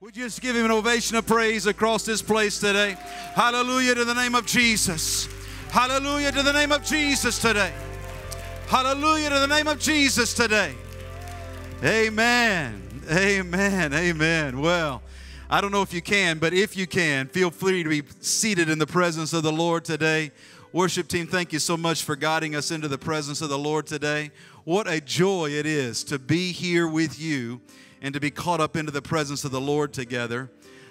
Would you just give him an ovation of praise across this place today? Hallelujah to the name of Jesus. Hallelujah to the name of Jesus today. Hallelujah to the name of Jesus today. Amen. Amen. Amen. Well, I don't know if you can, but if you can, feel free to be seated in the presence of the Lord today. Worship team, thank you so much for guiding us into the presence of the Lord today. What a joy it is to be here with you and to be caught up into the presence of the Lord together.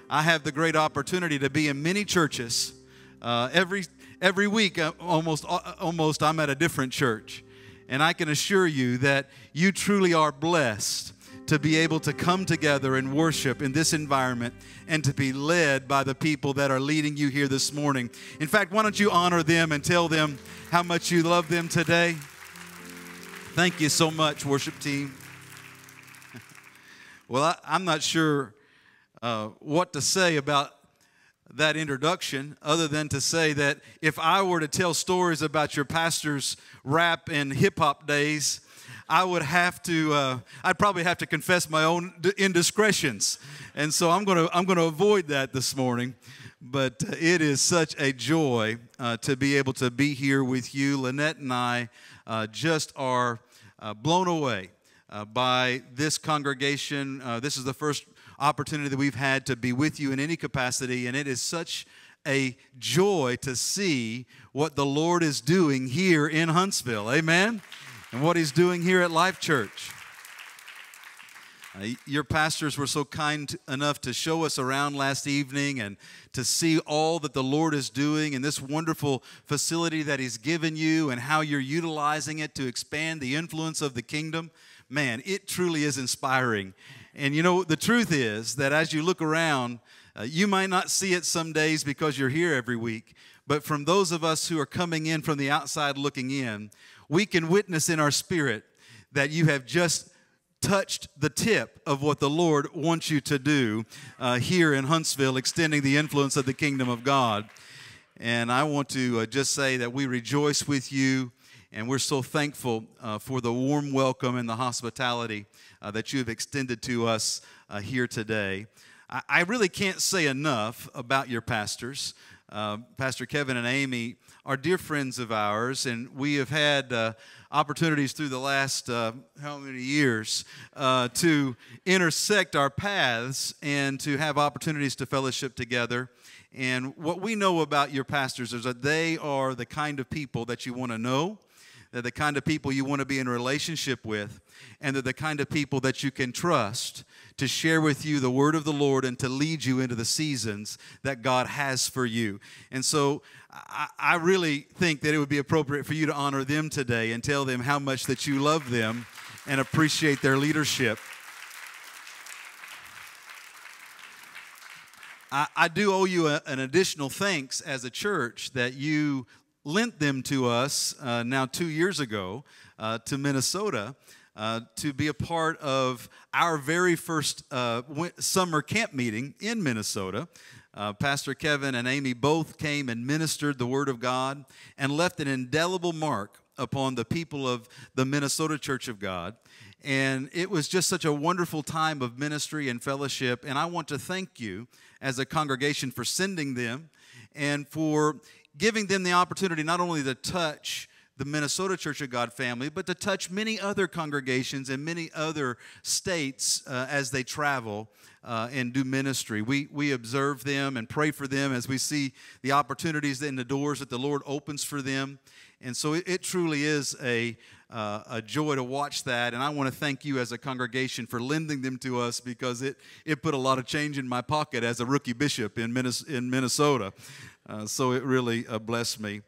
I have the great opportunity to be in many churches. Uh, every every week, uh, almost uh, almost, I'm at a different church, and I can assure you that you truly are blessed to be able to come together and worship in this environment and to be led by the people that are leading you here this morning. In fact, why don't you honor them and tell them how much you love them today? Thank you so much, worship team. Well, I, am not sure uh, what to say about that introduction other than to say that if I were to tell stories about your pastor's rap and hip hop days, I would have to, uh, I'd probably have to confess my own indiscretions. And so I'm going to, I'm going to avoid that this morning. But uh, it is such a joy uh, to be able to be here with you. Lynette and I uh, just are uh, blown away uh, by this congregation. Uh, this is the first opportunity that we've had to be with you in any capacity, and it is such a joy to see what the Lord is doing here in Huntsville. Amen. And what He's doing here at Life Church. Uh, your pastors were so kind enough to show us around last evening and to see all that the Lord is doing in this wonderful facility that He's given you and how you're utilizing it to expand the influence of the kingdom man, it truly is inspiring. And you know, the truth is that as you look around, uh, you might not see it some days because you're here every week, but from those of us who are coming in from the outside looking in, we can witness in our spirit that you have just touched the tip of what the Lord wants you to do uh, here in Huntsville, extending the influence of the kingdom of God. And I want to uh, just say that we rejoice with you. And we're so thankful uh, for the warm welcome and the hospitality uh, that you have extended to us uh, here today. I, I, really can't say enough about your pastors. Uh, Pastor Kevin and Amy are dear friends of ours, and we have had uh, opportunities through the last uh, how many years to intersect our paths and to have opportunities to fellowship together. And what we know about your pastors is that they are the kind of people that you want to know they're the kind of people you want to be in relationship with, and they're the kind of people that you can trust to share with you the word of the Lord and to lead you into the seasons that God has for you. And so I, really think that it would be appropriate for you to honor them today and tell them how much that you love them and appreciate their leadership. I, I, do owe you a, an additional thanks as a church that you lent them to us uh, now two years ago uh, to Minnesota. Uh, to be a part of our very first uh, summer camp meeting in Minnesota. Uh, Pastor Kevin and Amy both came and ministered the Word of God and left an indelible mark upon the people of the Minnesota Church of God. And it was just such a wonderful time of ministry and fellowship. And I want to thank you as a congregation for sending them and for giving them the opportunity not only to touch the Minnesota Church of God family, but to touch many other congregations in many other states uh, as they travel uh, and do ministry. We, we observe them and pray for them as we see the opportunities and the doors that the Lord opens for them. And so it, it truly is a, uh, a joy to watch that. And I want to thank you as a congregation for lending them to us because it, it put a lot of change in my pocket as a rookie bishop in, in Minnesota. Uh, so it really uh, blessed me.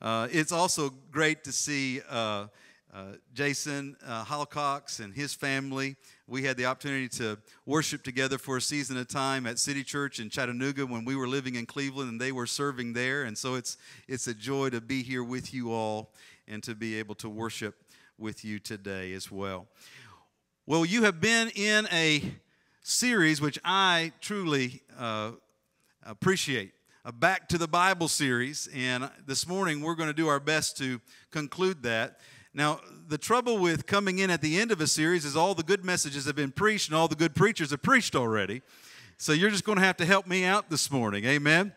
Uh, it's also great to see uh, uh, Jason uh, Halcox and his family. We had the opportunity to worship together for a season of time at City Church in Chattanooga when we were living in Cleveland and they were serving there. And so it's, it's a joy to be here with you all and to be able to worship with you today as well. Well, you have been in a series which I truly appreciate a Back to the Bible series, and this morning we're going to do our best to conclude that. Now, the trouble with coming in at the end of a series is all the good messages have been preached and all the good preachers have preached already. So you're just going to have to help me out this morning. Amen.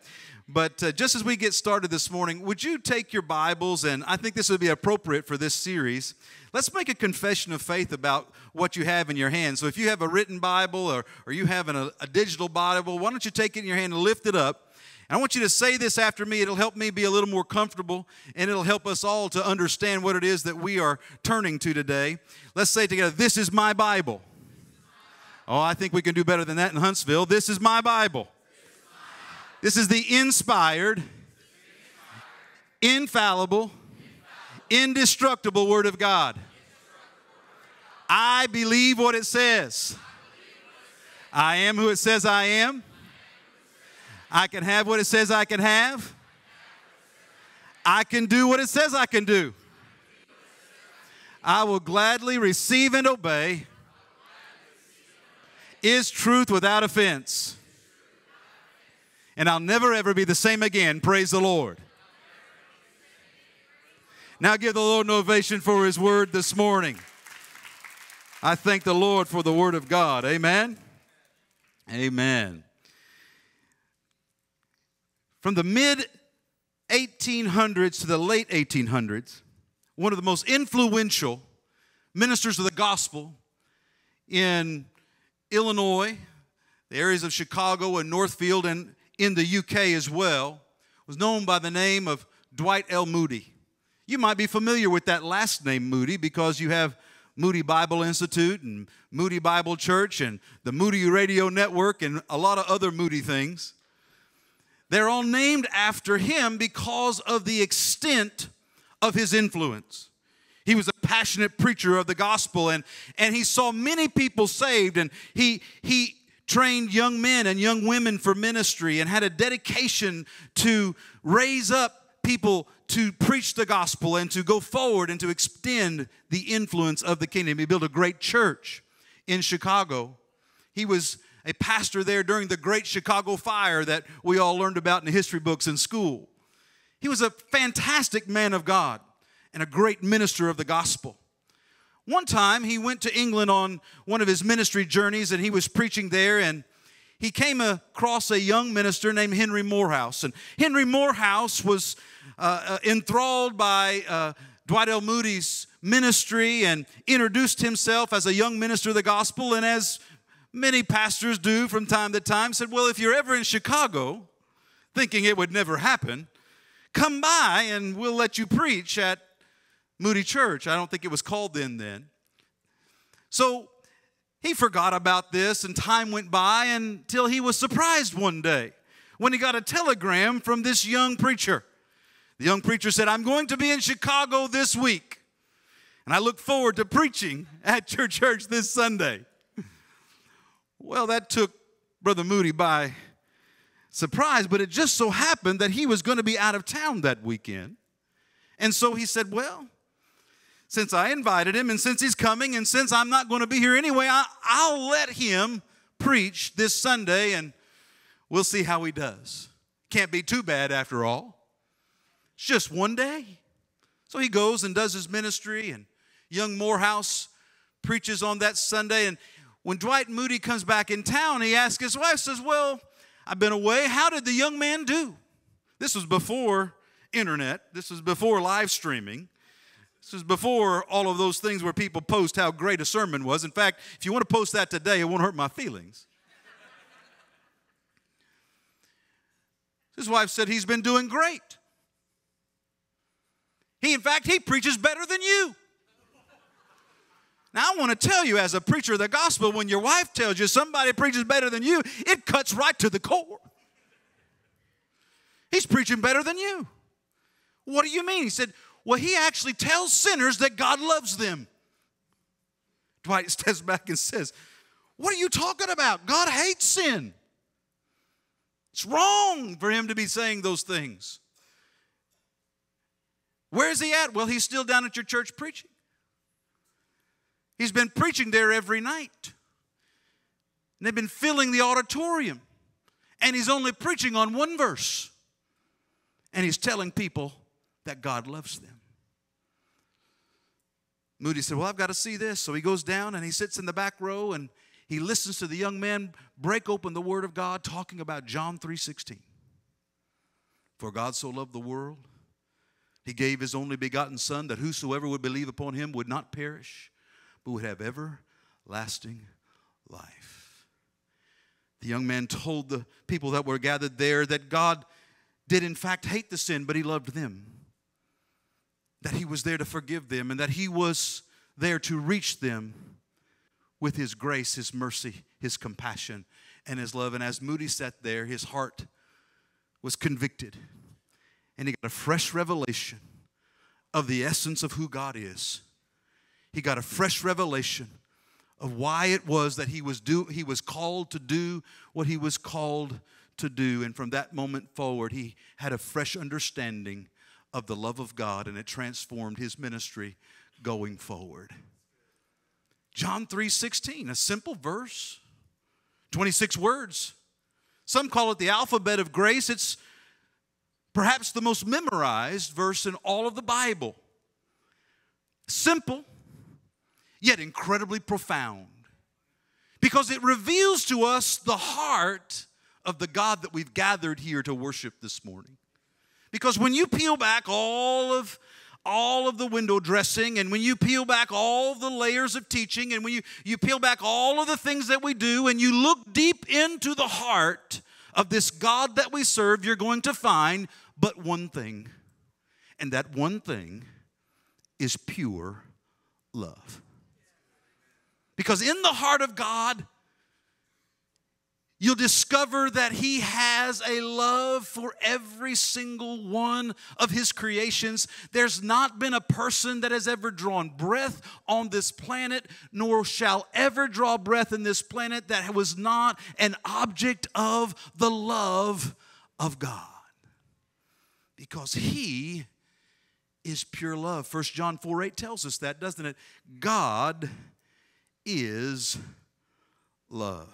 But uh, just as we get started this morning, would you take your Bibles, and I think this would be appropriate for this series. Let's make a confession of faith about what you have in your hand. So if you have a written Bible or, or you have an, a, a digital Bible, why don't you take it in your hand and lift it up? I want you to say this after me. It'll help me be a little more comfortable, and it'll help us all to understand what it is that we are turning to today. Let's say together, This is my Bible. Oh, I think we can do better than that in Huntsville. This is my Bible. This is the inspired, infallible, indestructible Word of God. I believe what it says. I am who it says I am. I can have what it says I can have. I can do what it says I can do. I will gladly receive and obey is truth without offense and I'll never ever be the same again. Praise the Lord. Now give the Lord an ovation for his word this morning. I thank the Lord for the word of God. Amen. Amen. From the mid 1800s to the late 1800s, one of the most influential ministers of the gospel in Illinois, the areas of Chicago and Northfield, and in the UK as well was known by the name of Dwight L. Moody. You might be familiar with that last name, Moody, because you have Moody Bible Institute and Moody Bible Church and the Moody Radio Network and a lot of other Moody things. They're all named after him because of the extent of his influence. He was a passionate preacher of the gospel and, and he saw many people saved and he, he trained young men and young women for ministry and had a dedication to raise up people to preach the gospel and to go forward and to extend the influence of the kingdom. He built a great church in Chicago. He was a pastor there during the great Chicago fire that we all learned about in the history books in school. He was a fantastic man of God and a great minister of the gospel. One time he went to England on one of his ministry journeys and he was preaching there and he came across a young minister named Henry Moorhouse. And Henry Moorhouse was uh, uh, enthralled by uh, Dwight L. Moody's ministry and introduced himself as a young minister of the gospel. And as many pastors do from time to time, said, Well, if you're ever in Chicago, thinking it would never happen, come by and we'll let you preach at Moody Church. I don't think it was called then then. So he forgot about this and time went by until he was surprised one day when he got a telegram from this young preacher. The young preacher said, I'm going to be in Chicago this week, and I look forward to preaching at your church this Sunday. Well, that took Brother Moody by surprise, but it just so happened that he was going to be out of town that weekend. And so he said, Well, since I invited him and since he's coming and since I'm not going to be here anyway, I, will let him preach this Sunday and we'll see how he does. Can't be too bad after all. It's just one day. So he goes and does his ministry, and young Moorhouse preaches on that Sunday. And when Dwight Moody comes back in town, he asks his wife, says, Well, I've been away. How did the young man do? This was before internet, this was before live streaming. This is before all of those things where people post how great a sermon was. In fact, if you want to post that today, it won't hurt my feelings. His wife said he's been doing great. He, in fact, he preaches better than you. Now, I want to tell you, as a preacher of the gospel, when your wife tells you somebody preaches better than you, it cuts right to the core. He's preaching better than you. What do you mean? He said, well, he actually tells sinners that God loves them. Dwight steps back and says, What are you talking about? God hates sin. It's wrong for him to be saying those things. Where's he at? Well, he's still down at your church preaching. He's been preaching there every night. And they've been filling the auditorium. And he's only preaching on one verse. And he's telling people that God loves them. Moody said, Well, I've got to see this. So he goes down and he sits in the back row and he listens to the young man break open the word of God talking about John 3:16. For God so loved the world he gave his only begotten son that whosoever would believe upon him would not perish but would have everlasting life. The young man told the people that were gathered there that God did in fact hate the sin but he loved them. That he was there to forgive them and that he was there to reach them with his grace, his mercy, his compassion, and his love. And as Moody sat there, his heart was convicted. And he got a fresh revelation of the essence of who God is. He got a fresh revelation of why it was that he was do he was called to do what he was called to do and from that moment forward he had a fresh understanding of the love of God and it transformed his ministry going forward. John 3:16, a simple verse. 26 words. Some call it the alphabet of grace. It's perhaps the most memorized verse in all of the Bible. Simple, yet incredibly profound. Because it reveals to us the heart of the God that we've gathered here to worship this morning. Because when you peel back all of all of the window dressing and when you peel back all the layers of teaching and when you, you peel back all of the things that we do and you look deep into the heart of this God that we serve, you're going to find but one thing. And that one thing is pure love. Because in the heart of God, you'll discover that He has a love for every single one of His creations. There's not been a person that has ever drawn breath on this planet, nor shall ever draw breath in this planet that was not an object of the love of God. Because He is pure love. 1 John 4 8 tells us that, doesn't it? God is love.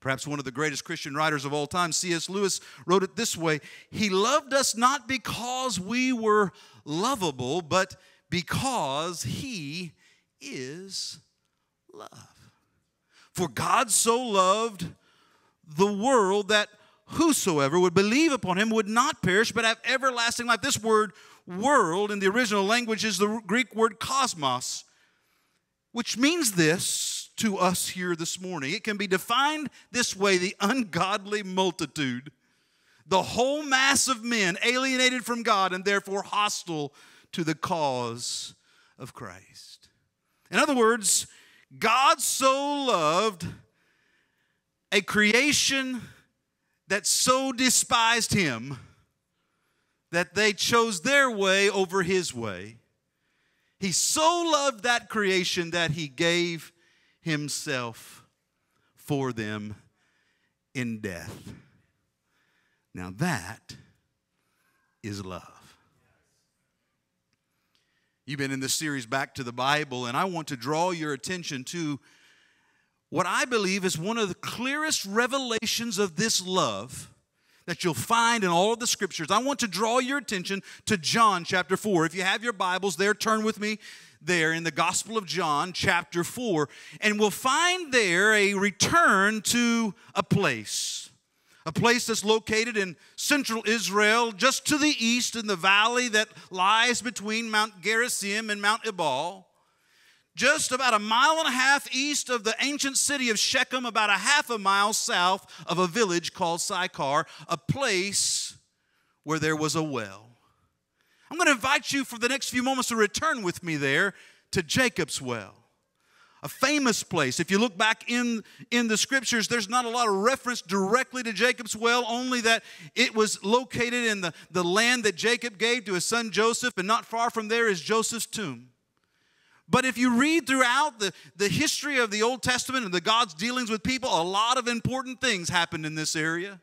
Perhaps one of the greatest Christian writers of all time, C.S. Lewis, wrote it this way He loved us not because we were lovable, but because He is love. For God so loved the world that whosoever would believe upon him would not perish but have everlasting life. This word world in the original language is the Greek word cosmos, which means this to us here this morning. It can be defined this way the ungodly multitude, the whole mass of men alienated from God and therefore hostile to the cause of Christ. In other words, God so loved a creation that so despised him that they chose their way over his way. He so loved that creation that he gave himself for them in death. Now that is love. You've been in this series Back to the Bible, and I want to draw your attention to what I believe is one of the clearest revelations of this love that you'll find in all of the scriptures. I want to draw your attention to John chapter 4. If you have your Bibles there, turn with me there in the Gospel of John, chapter 4, and we'll find there a return to a place. A place that's located in central Israel, just to the east in the valley that lies between Mount Gerizim and Mount Ebal. Just about a mile and a half east of the ancient city of Shechem, about a half a mile south of a village called Sychar, a place where there was a well. I'm going to invite you for the next few moments to return with me there to Jacob's well. A famous place. If you look back in, in the scriptures, there's not a lot of reference directly to Jacob's well, only that it was located in the, the land that Jacob gave to his son Joseph, and not far from there is Joseph's tomb. But if you read throughout the, the history of the Old Testament and the God's dealings with people, a lot of important things happened in this area.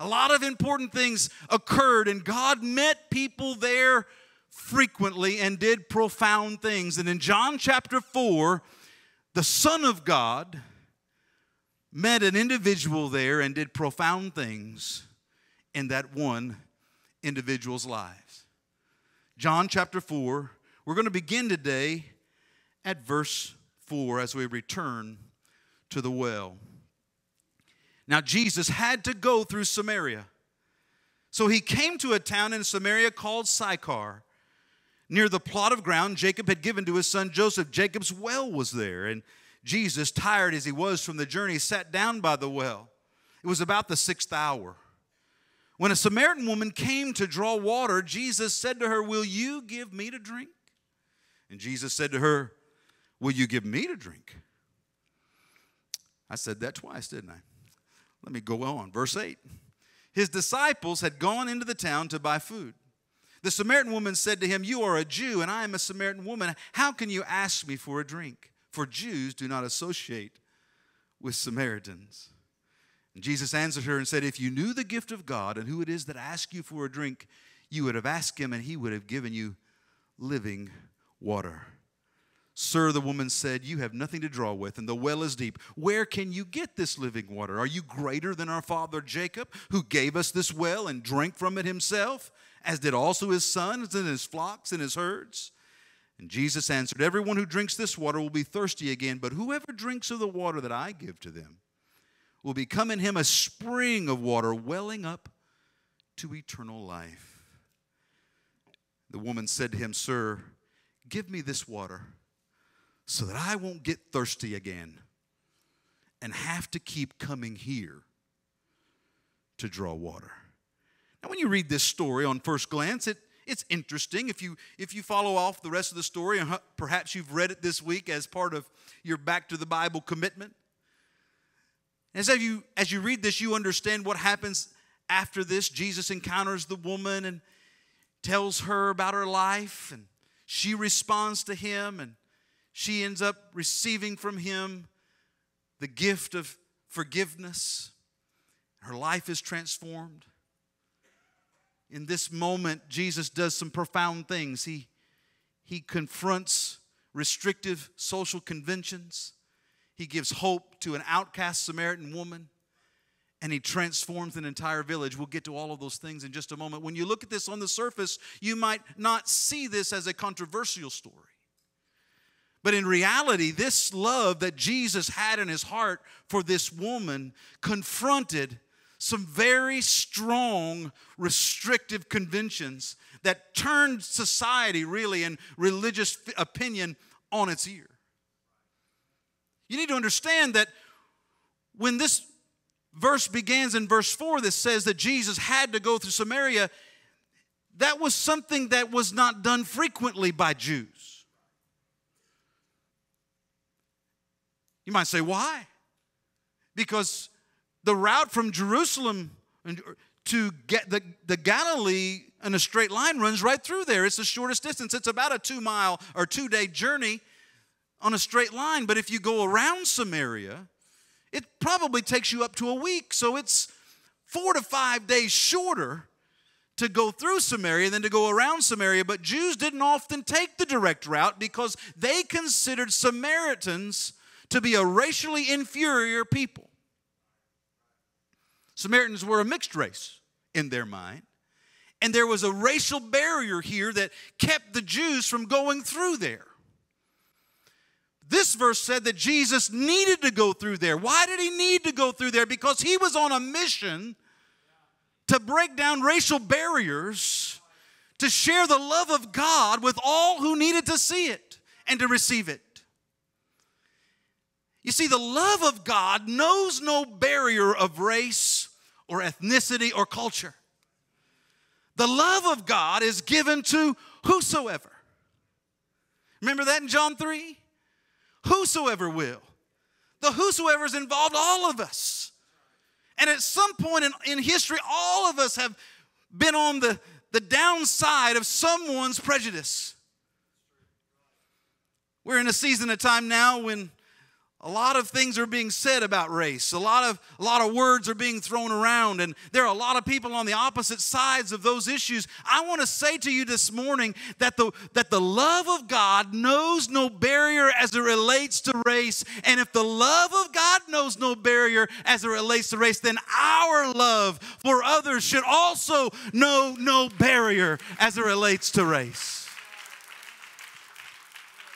A lot of important things occurred, and God met people there frequently and did profound things. And in John chapter 4, the Son of God met an individual there and did profound things in that one individual's lives. John chapter 4, we're going to begin today at verse 4 as we return to the well. Now, Jesus had to go through Samaria. So he came to a town in Samaria called Sychar. Near the plot of ground Jacob had given to his son Joseph, Jacob's well was there. And Jesus, tired as he was from the journey, sat down by the well. It was about the sixth hour. When a Samaritan woman came to draw water, Jesus said to her, Will you give me to drink? And Jesus said to her, Will you give me to drink? I said that twice, didn't I? Let me go on. Verse 8. His disciples had gone into the town to buy food. The Samaritan woman said to him, You are a Jew, and I am a Samaritan woman. How can you ask me for a drink? For Jews do not associate with Samaritans. And Jesus answered her and said, If you knew the gift of God and who it is that asks you for a drink, you would have asked him, and he would have given you living water. Sir, the woman said, You have nothing to draw with, and the well is deep. Where can you get this living water? Are you greater than our father Jacob, who gave us this well and drank from it himself, as did also his sons and his flocks and his herds? And Jesus answered, Everyone who drinks this water will be thirsty again, but whoever drinks of the water that I give to them will become in him a spring of water welling up to eternal life. The woman said to him, Sir, give me this water so that I won't get thirsty again and have to keep coming here to draw water. Now, when you read this story on first glance, it, it's interesting. If you, if you follow off the rest of the story, and perhaps you've read it this week as part of your Back to the Bible commitment. As you, as you read this, you understand what happens after this. Jesus encounters the woman and tells her about her life, and she responds to him, and she ends up receiving from him the gift of forgiveness. Her life is transformed. In this moment, Jesus does some profound things. He, he confronts restrictive social conventions, he gives hope to an outcast Samaritan woman, and he transforms an entire village. We'll get to all of those things in just a moment. When you look at this on the surface, you might not see this as a controversial story. But in reality, this love that Jesus had in his heart for this woman confronted some very strong restrictive conventions that turned society really and religious opinion on its ear. You need to understand that when this verse begins in verse 4 that says that Jesus had to go through Samaria, that was something that was not done frequently by Jews. You might say, why? Because the route from Jerusalem to get the, the Galilee in a straight line runs right through there. It's the shortest distance. It's about a two mile or two day journey on a straight line. But if you go around Samaria, it probably takes you up to a week. So it's four to five days shorter to go through Samaria than to go around Samaria. But Jews didn't often take the direct route because they considered Samaritans to be a racially inferior people. Samaritans were a mixed race in their mind. And there was a racial barrier here that kept the Jews from going through there. This verse said that Jesus needed to go through there. Why did he need to go through there? Because he was on a mission to break down racial barriers, to share the love of God with all who needed to see it and to receive it. You see, the love of God knows no barrier of race or ethnicity or culture. The love of God is given to whosoever. Remember that in John 3? Whosoever will. The whosoever's involved all of us. And at some point in, in history, all of us have been on the, the downside of someone's prejudice. We're in a season of time now when a lot of things are being said about race. A lot of a lot of words are being thrown around and there are a lot of people on the opposite sides of those issues. I want to say to you this morning that the that the love of God knows no barrier as it relates to race. And if the love of God knows no barrier as it relates to race, then our love for others should also know no barrier as it relates to race.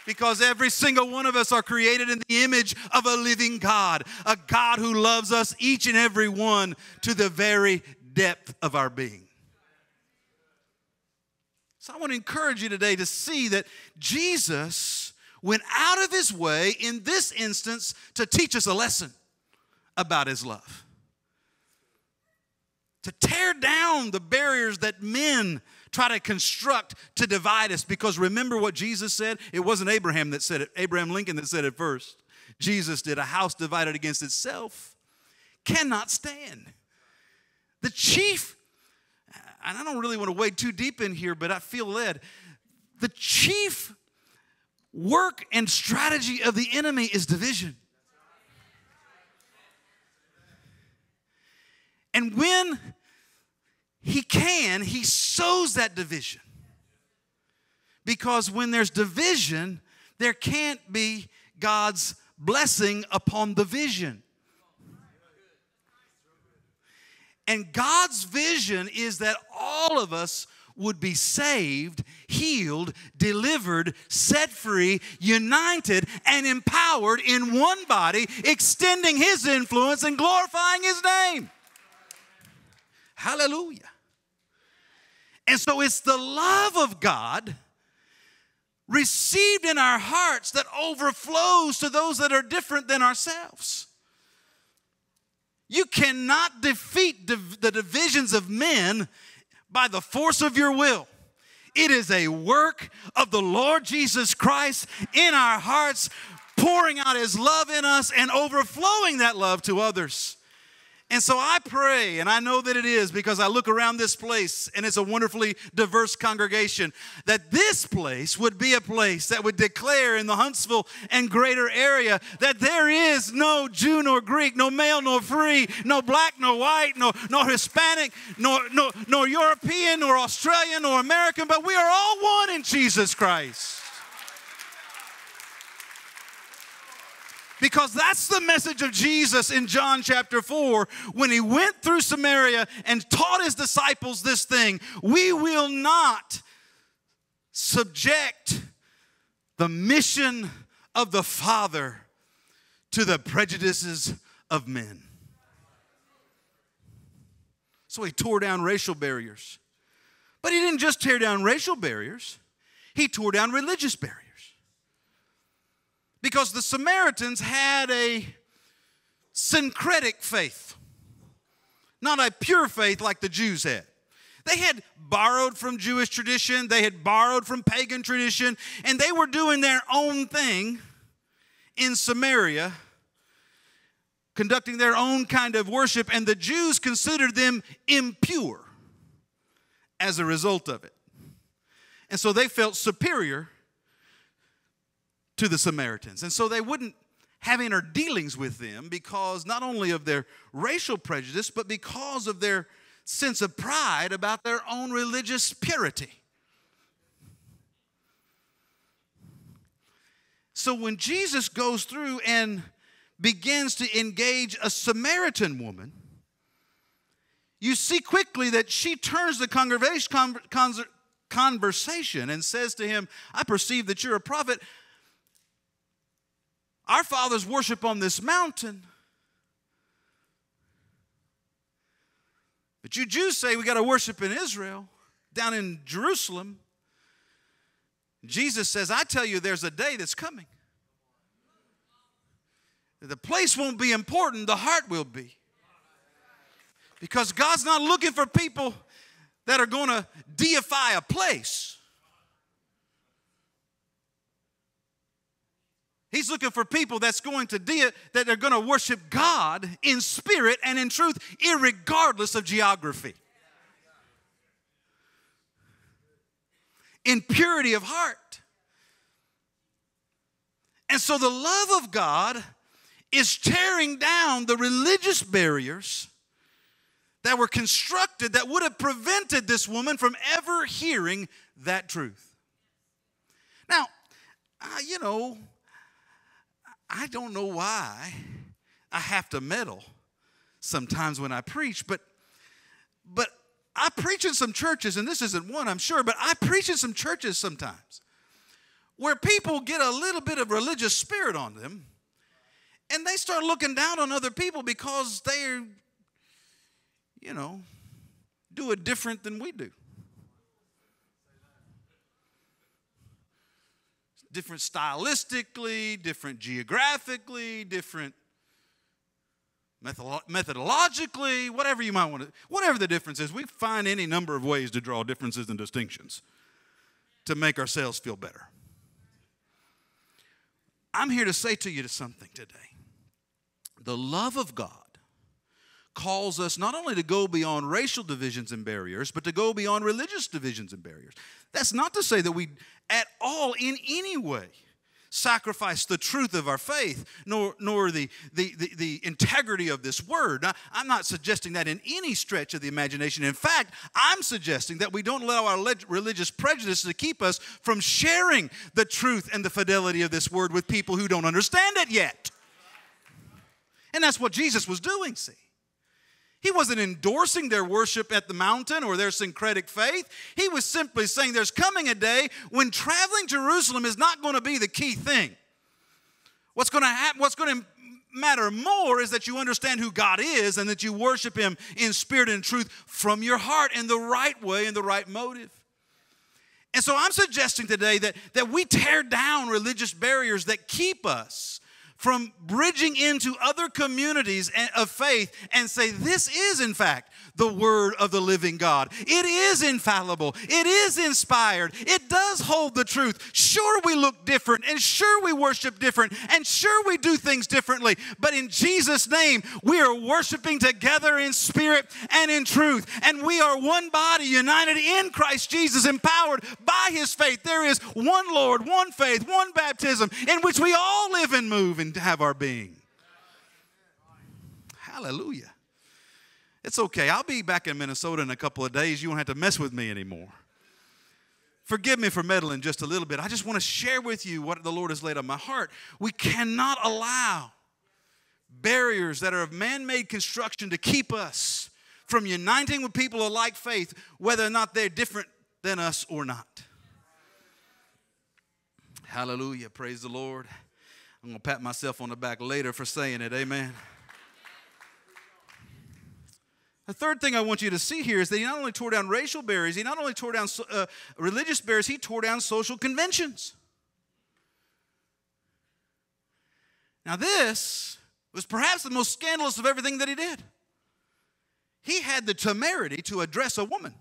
Because every single one of us are created in the image of a living God, a God who loves us, each and every one, to the very depth of our being. So I want to encourage you today to see that Jesus went out of his way in this instance to teach us a lesson about his love. To tear down the barriers that men try to construct to divide us. Because remember what Jesus said? It wasn't Abraham that said it, Abraham Lincoln that said it first. Jesus did. A house divided against itself cannot stand. The chief, and I don't really want to wade too deep in here, but I feel led. The chief work and strategy of the enemy is division. And when he can, he sows that division. Because when there's division, there can't be God's blessing upon the vision. And God's vision is that all of us would be saved, healed, delivered, set free, united, and empowered in one body, extending His influence and glorifying His name. Hallelujah. And so it's the love of God received in our hearts that overflows to those that are different than ourselves. You cannot defeat div- the divisions of men by the force of your will. It is a work of the Lord Jesus Christ in our hearts, pouring out his love in us and overflowing that love to others. And so I pray, and I know that it is because I look around this place and it's a wonderfully diverse congregation, that this place would be a place that would declare in the Huntsville and greater area that there is no Jew nor Greek, no male nor free, no black nor white, no, nor Hispanic, nor, nor, nor European, nor Australian, nor American, but we are all one in Jesus Christ. Because that's the message of Jesus in John chapter 4 when he went through Samaria and taught his disciples this thing. We will not subject the mission of the Father to the prejudices of men. So he tore down racial barriers. But he didn't just tear down racial barriers, he tore down religious barriers. Because the Samaritans had a syncretic faith, not a pure faith like the Jews had. They had borrowed from Jewish tradition, they had borrowed from pagan tradition, and they were doing their own thing in Samaria, conducting their own kind of worship, and the Jews considered them impure as a result of it. And so they felt superior to the Samaritans. And so they wouldn't have inner dealings with them because not only of their racial prejudice, but because of their sense of pride about their own religious purity. So when Jesus goes through and begins to engage a Samaritan woman, you see quickly that she turns the conversation and says to him, I perceive that you're a prophet. Our fathers worship on this mountain. But you Jews say we got to worship in Israel, down in Jerusalem. Jesus says, I tell you, there's a day that's coming. The place won't be important, the heart will be. Because God's not looking for people that are going to deify a place. He's looking for people that's going to de- that are going to worship God in spirit and in truth, regardless of geography. In purity of heart. And so the love of God is tearing down the religious barriers that were constructed that would have prevented this woman from ever hearing that truth. Now, uh, you know, I don't know why I have to meddle sometimes when I preach, but but I preach in some churches, and this isn't one, I'm sure, but I preach in some churches sometimes where people get a little bit of religious spirit on them and they start looking down on other people because they're, you know, do it different than we do. Different stylistically, different geographically, different methodologically, whatever you might want to, whatever the difference is, we find any number of ways to draw differences and distinctions to make ourselves feel better. I'm here to say to you something today. The love of God calls us not only to go beyond racial divisions and barriers, but to go beyond religious divisions and barriers. That's not to say that we, at all, in any way, sacrifice the truth of our faith, nor, nor the, the, the, the integrity of this word. Now, I'm not suggesting that in any stretch of the imagination. In fact, I'm suggesting that we don't allow our religious prejudice to keep us from sharing the truth and the fidelity of this word with people who don't understand it yet. And that's what Jesus was doing, see. He wasn't endorsing their worship at the mountain or their syncretic faith. He was simply saying there's coming a day when traveling Jerusalem is not going to be the key thing. What's going to happen, what's going to matter more is that you understand who God is and that you worship Him in spirit and truth from your heart in the right way and the right motive. And so I'm suggesting today that, that we tear down religious barriers that keep us from bridging into other communities of faith and say, This is, in fact, the Word of the living God. It is infallible, it is inspired, it does hold the truth. Sure, we look different, and sure, we worship different, and sure, we do things differently, but in Jesus' name, we are worshiping together in spirit and in truth, and we are one body united in Christ Jesus, empowered by His faith. There is one Lord, one faith, one baptism in which we all live and move and have our being. Hallelujah. It's okay. I'll be back in Minnesota in a couple of days. You won't have to mess with me anymore. Forgive me for meddling just a little bit. I just want to share with you what the Lord has laid on my heart. We cannot allow barriers that are of man made construction to keep us from uniting with people of like faith, whether or not they're different than us or not. Hallelujah. Praise the Lord. I'm going to pat myself on the back later for saying it. Amen. The third thing I want you to see here is that he not only tore down racial barriers, he not only tore down uh, religious barriers, he tore down social conventions. Now, this was perhaps the most scandalous of everything that he did. He had the temerity to address a woman,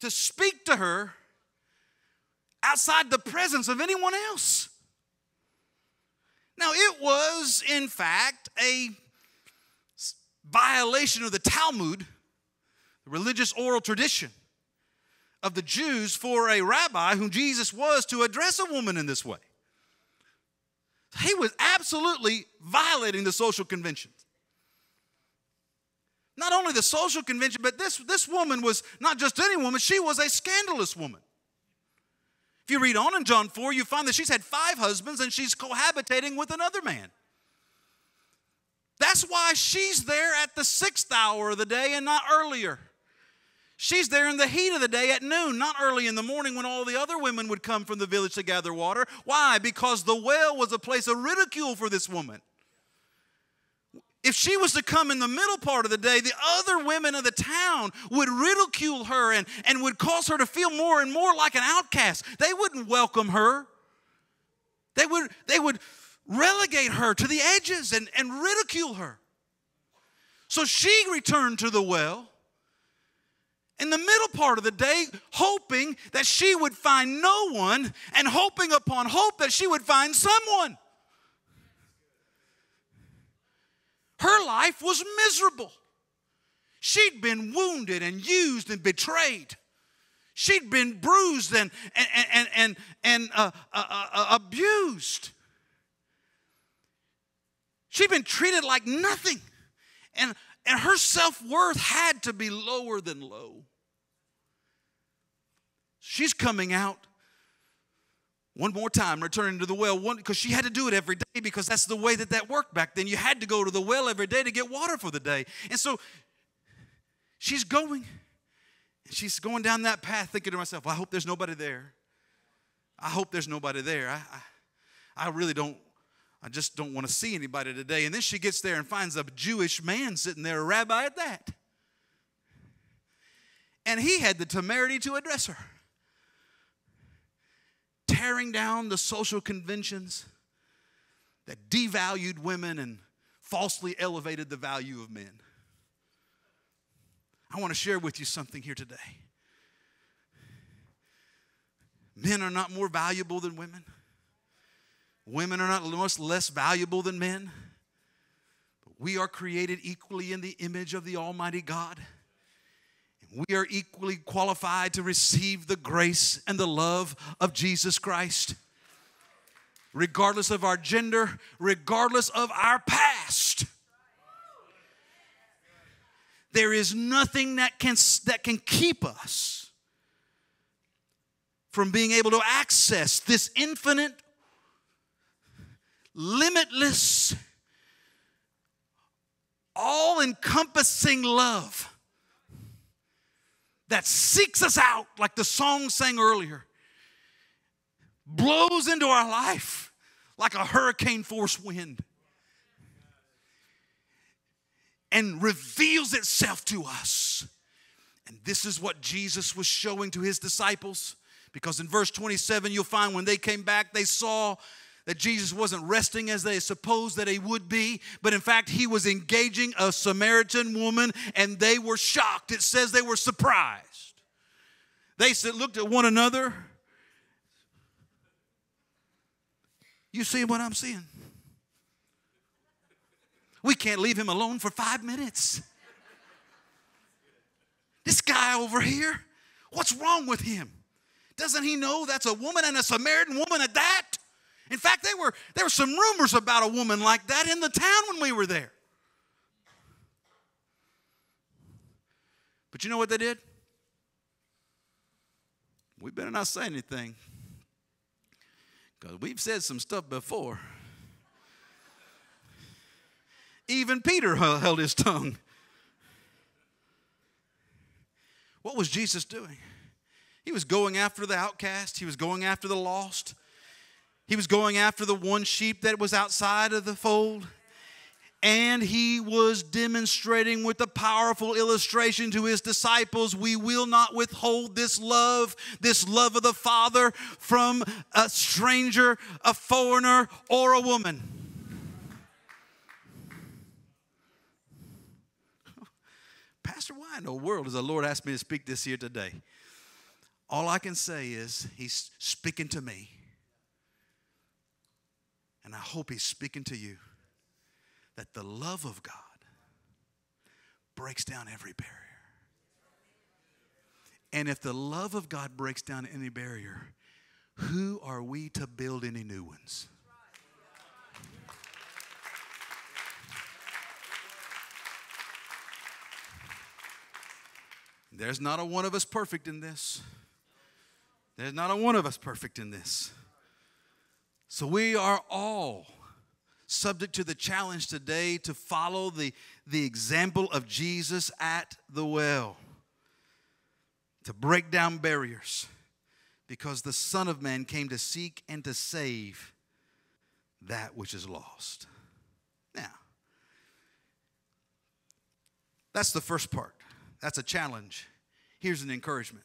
to speak to her outside the presence of anyone else. Now, it was, in fact, a violation of the Talmud, the religious oral tradition of the Jews, for a rabbi whom Jesus was to address a woman in this way. He was absolutely violating the social conventions. Not only the social convention, but this, this woman was not just any woman, she was a scandalous woman. If you read on in John 4, you find that she's had five husbands and she's cohabitating with another man. That's why she's there at the sixth hour of the day and not earlier. She's there in the heat of the day at noon, not early in the morning when all the other women would come from the village to gather water. Why? Because the well was a place of ridicule for this woman. If she was to come in the middle part of the day, the other women of the town would ridicule her and, and would cause her to feel more and more like an outcast. They wouldn't welcome her. They would, they would relegate her to the edges and, and ridicule her. So she returned to the well in the middle part of the day, hoping that she would find no one and hoping upon hope that she would find someone. Her life was miserable. She'd been wounded and used and betrayed. She'd been bruised and, and, and, and, and uh, uh, uh, abused. She'd been treated like nothing. And, and her self worth had to be lower than low. She's coming out one more time, returning to the well, because she had to do it every day because that's the way that that worked back then. You had to go to the well every day to get water for the day. And so she's going And she's going down that path thinking to myself, well, I hope there's nobody there. I hope there's nobody there. I, I, I really don't, I just don't want to see anybody today. And then she gets there and finds a Jewish man sitting there, a rabbi at that. And he had the temerity to address her, tearing down the social conventions that devalued women and falsely elevated the value of men. I want to share with you something here today. Men are not more valuable than women. Women are not much less valuable than men. But we are created equally in the image of the Almighty God. And we are equally qualified to receive the grace and the love of Jesus Christ. Regardless of our gender, regardless of our past. There is nothing that can, that can keep us from being able to access this infinite, limitless, all encompassing love that seeks us out, like the song sang earlier, blows into our life like a hurricane force wind and reveals itself to us. And this is what Jesus was showing to his disciples. Because in verse 27, you'll find when they came back, they saw that Jesus wasn't resting as they supposed that he would be, but in fact, he was engaging a Samaritan woman and they were shocked. It says they were surprised. They said, looked at one another. You see what I'm seeing? We can't leave him alone for five minutes. This guy over here, what's wrong with him? Doesn't he know that's a woman and a Samaritan woman at that? In fact, there were, there were some rumors about a woman like that in the town when we were there. But you know what they did? We better not say anything. Because we've said some stuff before. Even Peter held his tongue. What was Jesus doing? He was going after the outcast, he was going after the lost, he was going after the one sheep that was outside of the fold. And he was demonstrating with a powerful illustration to his disciples we will not withhold this love, this love of the Father, from a stranger, a foreigner, or a woman. Pastor, why in the world does the Lord ask me to speak this here today? All I can say is, He's speaking to me. And I hope He's speaking to you. That the love of God breaks down every barrier. And if the love of God breaks down any barrier, who are we to build any new ones? There's not a one of us perfect in this. There's not a one of us perfect in this. So we are all subject to the challenge today to follow the, the example of Jesus at the well, to break down barriers, because the Son of Man came to seek and to save that which is lost. Now, that's the first part. That's a challenge. Here's an encouragement.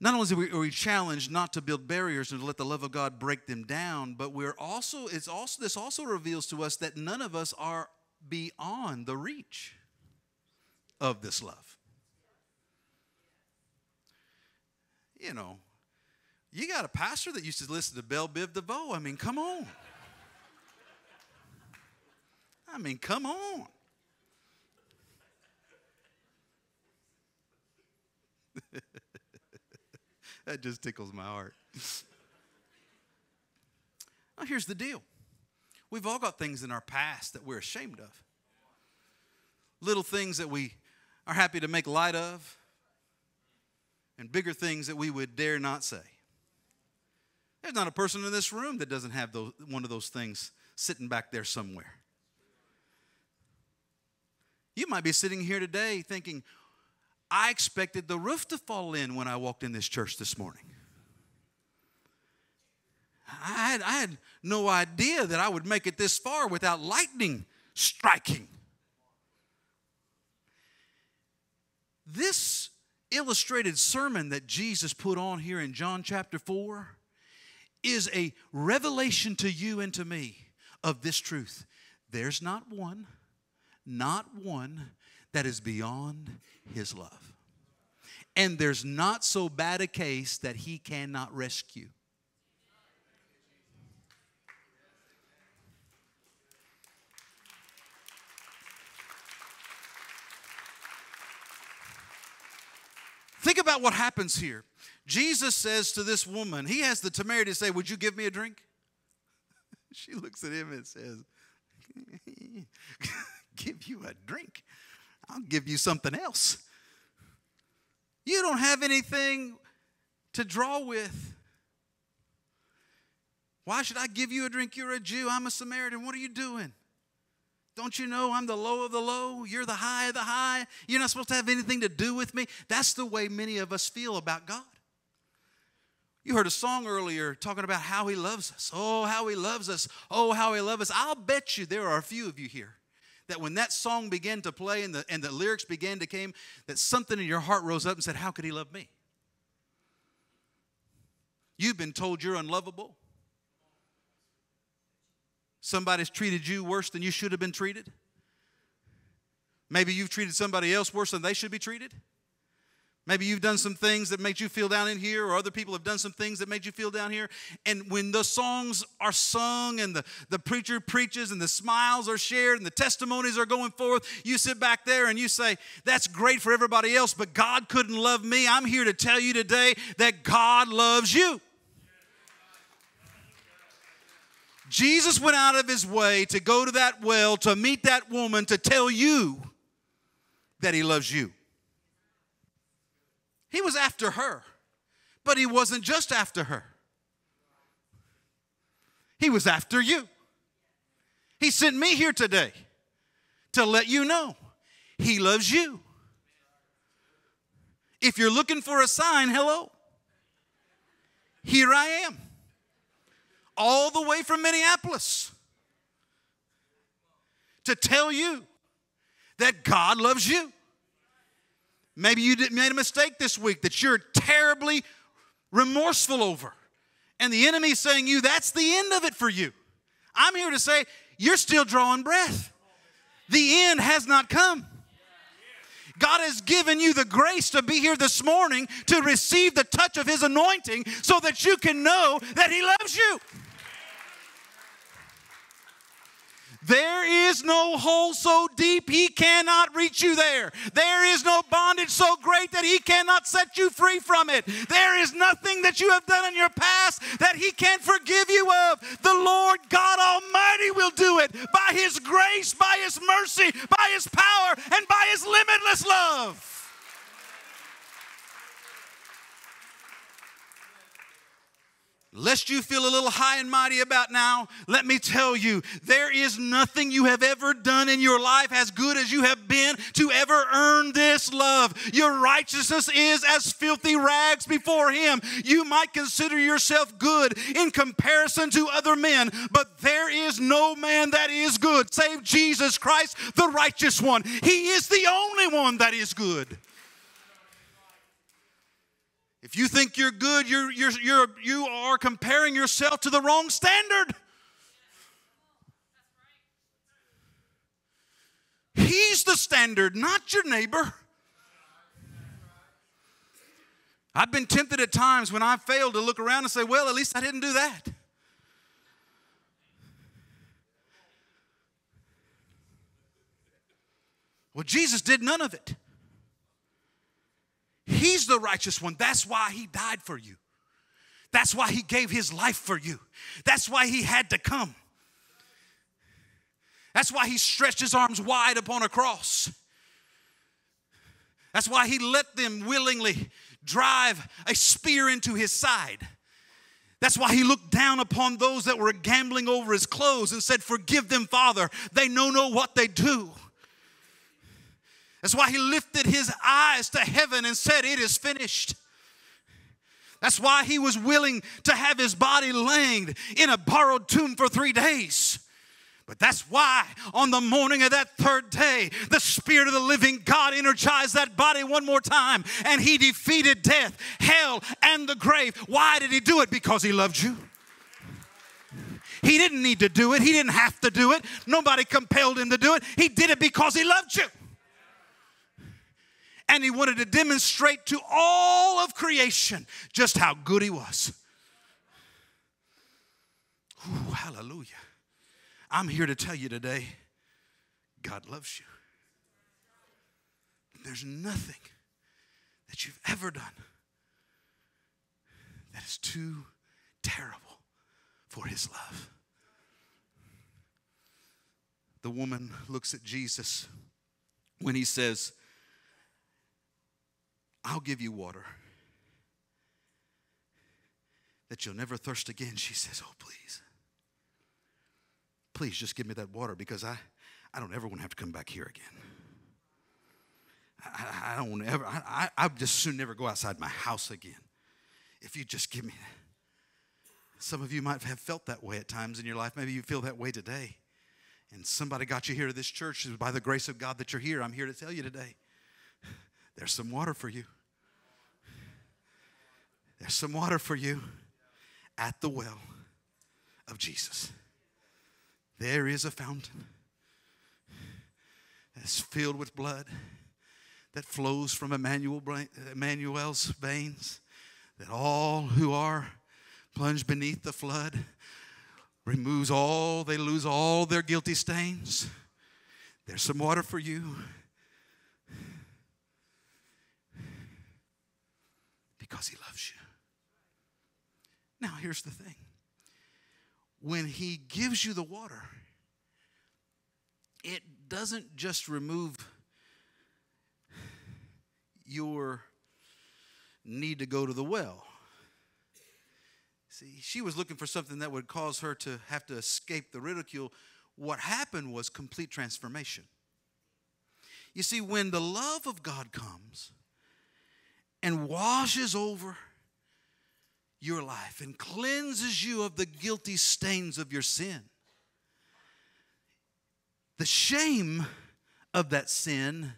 Not only are we challenged not to build barriers and to let the love of God break them down, but we're also, it's also, this also reveals to us that none of us are beyond the reach of this love. You know, you got a pastor that used to listen to Bell Biv DeVoe. I mean, come on. I mean, come on. that just tickles my heart. Now, here's the deal we've all got things in our past that we're ashamed of, little things that we are happy to make light of, and bigger things that we would dare not say. There's not a person in this room that doesn't have those, one of those things sitting back there somewhere. You might be sitting here today thinking, I expected the roof to fall in when I walked in this church this morning. I had, I had no idea that I would make it this far without lightning striking. This illustrated sermon that Jesus put on here in John chapter 4 is a revelation to you and to me of this truth. There's not one, not one that is beyond his love. And there's not so bad a case that he cannot rescue. Think about what happens here. Jesus says to this woman, he has the temerity to say, Would you give me a drink? she looks at him and says, Give you a drink? I'll give you something else. You don't have anything to draw with. Why should I give you a drink? You're a Jew. I'm a Samaritan. What are you doing? Don't you know I'm the low of the low? You're the high of the high. You're not supposed to have anything to do with me. That's the way many of us feel about God. You heard a song earlier talking about how he loves us. Oh, how he loves us. Oh, how he loves us. I'll bet you there are a few of you here that when that song began to play and the, and the lyrics began to came, that something in your heart rose up and said, How could he love me? You've been told you're unlovable. Somebody's treated you worse than you should have been treated. Maybe you've treated somebody else worse than they should be treated. Maybe you've done some things that made you feel down in here, or other people have done some things that made you feel down here. And when the songs are sung and the, the preacher preaches and the smiles are shared and the testimonies are going forth, you sit back there and you say, That's great for everybody else, but God couldn't love me. I'm here to tell you today that God loves you. Jesus went out of his way to go to that well, to meet that woman, to tell you that he loves you. He was after her, but he wasn't just after her, he was after you. He sent me here today to let you know he loves you. If you're looking for a sign, hello. Here I am. All the way from Minneapolis to tell you that God loves you. Maybe you made a mistake this week that you're terribly remorseful over. And the enemy's saying you that's the end of it for you. I'm here to say you're still drawing breath. The end has not come. God has given you the grace to be here this morning to receive the touch of His anointing so that you can know that He loves you. There is no hole so deep he cannot reach you there. There is no bondage so great that he cannot set you free from it. There is nothing that you have done in your past that he can't forgive you of. The Lord God Almighty will do it by his grace, by his mercy, by his power, and by his limitless love. Lest you feel a little high and mighty about now, let me tell you, there is nothing you have ever done in your life as good as you have been to ever earn this love. Your righteousness is as filthy rags before Him. You might consider yourself good in comparison to other men, but there is no man that is good save Jesus Christ, the righteous one. He is the only one that is good. If you think you're good, you're, you're, you're, you are comparing yourself to the wrong standard. He's the standard, not your neighbor. I've been tempted at times when I failed to look around and say, well, at least I didn't do that. Well, Jesus did none of it. He's the righteous one. That's why he died for you. That's why he gave his life for you. That's why he had to come. That's why he stretched his arms wide upon a cross. That's why he let them willingly drive a spear into his side. That's why he looked down upon those that were gambling over his clothes and said, Forgive them, Father. They know not what they do. That's why he lifted his eyes to heaven and said, It is finished. That's why he was willing to have his body laying in a borrowed tomb for three days. But that's why on the morning of that third day, the Spirit of the living God energized that body one more time and he defeated death, hell, and the grave. Why did he do it? Because he loved you. He didn't need to do it, he didn't have to do it. Nobody compelled him to do it. He did it because he loved you. And he wanted to demonstrate to all of creation just how good he was. Ooh, hallelujah. I'm here to tell you today God loves you. There's nothing that you've ever done that is too terrible for his love. The woman looks at Jesus when he says, I'll give you water that you'll never thirst again. She says, Oh, please please just give me that water because I, I don't ever want to have to come back here again. I, I don't want to ever, I, I, I just soon never go outside my house again. If you just give me that. Some of you might have felt that way at times in your life. Maybe you feel that way today. And somebody got you here to this church. By the grace of God that you're here, I'm here to tell you today there's some water for you. There's some water for you at the well of Jesus. There is a fountain that's filled with blood that flows from Emmanuel, Emmanuel's veins, that all who are plunged beneath the flood removes all, they lose all their guilty stains. There's some water for you. Because he loves you. Now, here's the thing when He gives you the water, it doesn't just remove your need to go to the well. See, she was looking for something that would cause her to have to escape the ridicule. What happened was complete transformation. You see, when the love of God comes and washes over your life and cleanses you of the guilty stains of your sin. The shame of that sin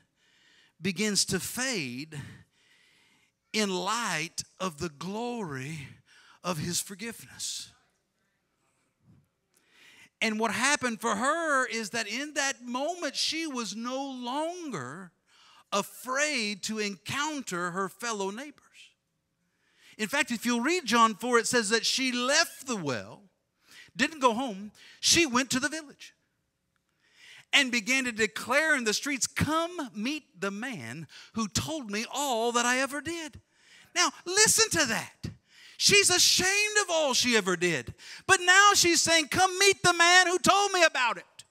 begins to fade in light of the glory of his forgiveness. And what happened for her is that in that moment, she was no longer afraid to encounter her fellow neighbors. In fact, if you'll read John 4, it says that she left the well, didn't go home, she went to the village and began to declare in the streets, Come meet the man who told me all that I ever did. Now, listen to that. She's ashamed of all she ever did. But now she's saying, Come meet the man who told me about it,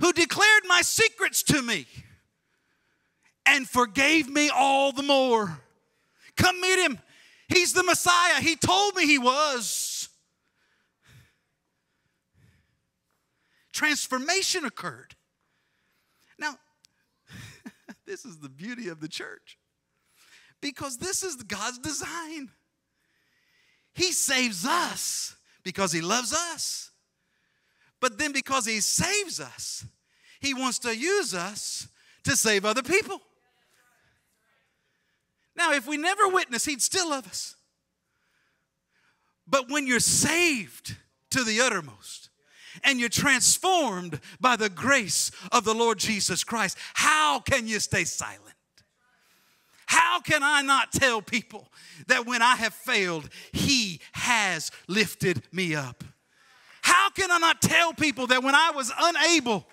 who declared my secrets to me and forgave me all the more. Come meet him. He's the Messiah. He told me he was. Transformation occurred. Now, this is the beauty of the church because this is God's design. He saves us because He loves us. But then, because He saves us, He wants to use us to save other people. Now, if we never witness, He'd still love us. But when you're saved to the uttermost and you're transformed by the grace of the Lord Jesus Christ, how can you stay silent? How can I not tell people that when I have failed, He has lifted me up? How can I not tell people that when I was unable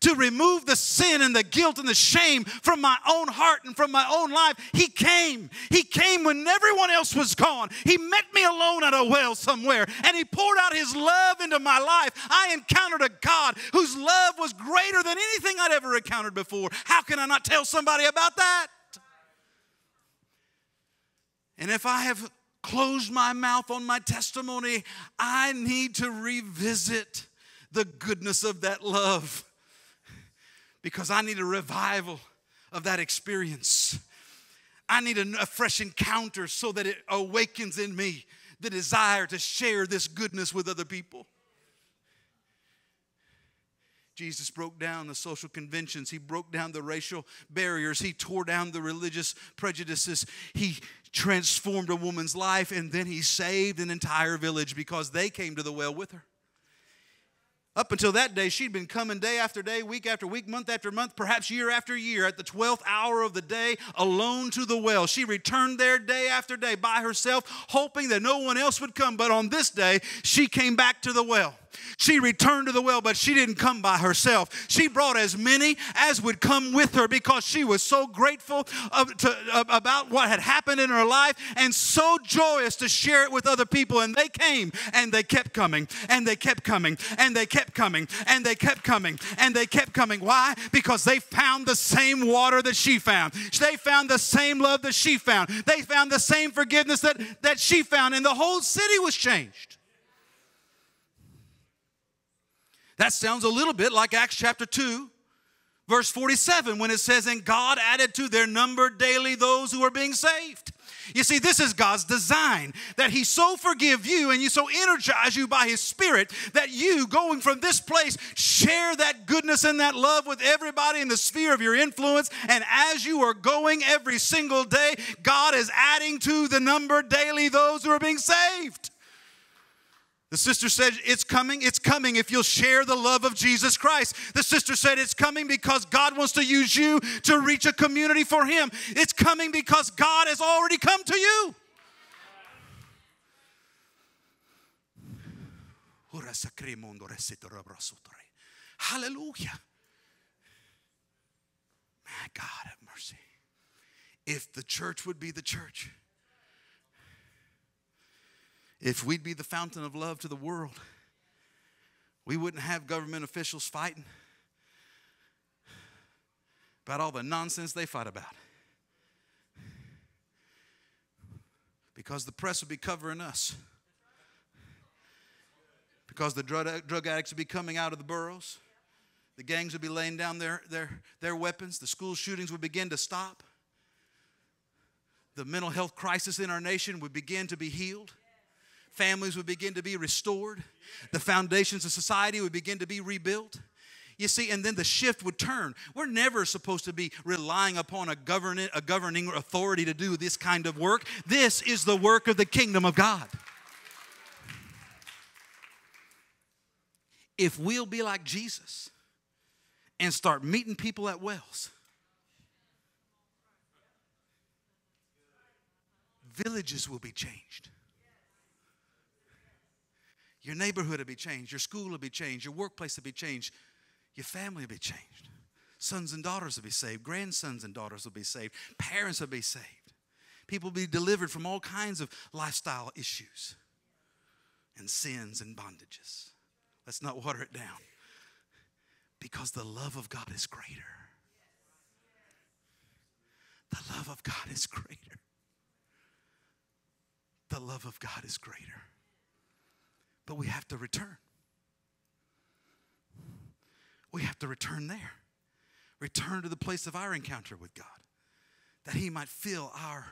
to remove the sin and the guilt and the shame from my own heart and from my own life. He came. He came when everyone else was gone. He met me alone at a well somewhere and He poured out His love into my life. I encountered a God whose love was greater than anything I'd ever encountered before. How can I not tell somebody about that? And if I have closed my mouth on my testimony, I need to revisit the goodness of that love because I need a revival of that experience. I need a, a, fresh encounter so that it awakens in me the desire to share this goodness with other people. Jesus broke down the social conventions. He broke down the racial barriers. He tore down the religious prejudices. He transformed a woman's life and then he saved an entire village because they came to the well with her. Up until that day, she'd been coming day after day, week after week, month after month, perhaps year after year, at the 12th hour of the day, alone to the well. She returned there day after day by herself, hoping that no one else would come. But on this day, she came back to the well. She returned to the well, but she didn't come by herself. She brought as many as would come with her because she was so grateful of, to, about what had happened in her life and so joyous to share it with other people. And they came and they kept coming and they kept coming and they kept coming and they kept coming and they kept coming. Why? Because they found the same water that she found. They found the same love that she found. They found the same forgiveness that, that she found. And the whole city was changed. That sounds a little bit like Acts chapter 2, verse 47, when it says, And God added to their number daily those who are being saved. You see, this is God's design that He so forgive you and you so energize you by His Spirit that you, going from this place, share that goodness and that love with everybody in the sphere of your influence. And as you are going every single day, God is adding to the number daily those who are being saved. The sister said, It's coming, it's coming if you'll share the love of Jesus Christ. The sister said, It's coming because God wants to use you to reach a community for Him. It's coming because God has already come to you. Hallelujah. My God have mercy. If the church would be the church, if we'd be the fountain of love to the world, we wouldn't have government officials fighting about all the nonsense they fight about. Because the press would be covering us. Because the drug, addicts would be coming out of the boroughs. The gangs would be laying down their, their, their weapons. The school shootings would begin to stop. The mental health crisis in our nation would begin to be healed families would begin to be restored, the foundations of society would begin to be rebuilt. You see, and then the shift would turn. We're never supposed to be relying upon a, governing, a governing authority to do this kind of work. This is the work of the kingdom of God. If we'll be like Jesus and start meeting people at wells, villages will be changed. Your neighborhood will be changed. Your school will be changed. Your workplace will be changed. Your family will be changed. Sons and daughters will be saved. Grandsons and daughters will be saved. Parents will be saved. People will be delivered from all kinds of lifestyle issues and sins and bondages. Let's not water it down. Because the love of God is greater. The love of God is greater. The love of God is greater. But we have to return. We have to return there. Return to the place of our encounter with God, that He might fill our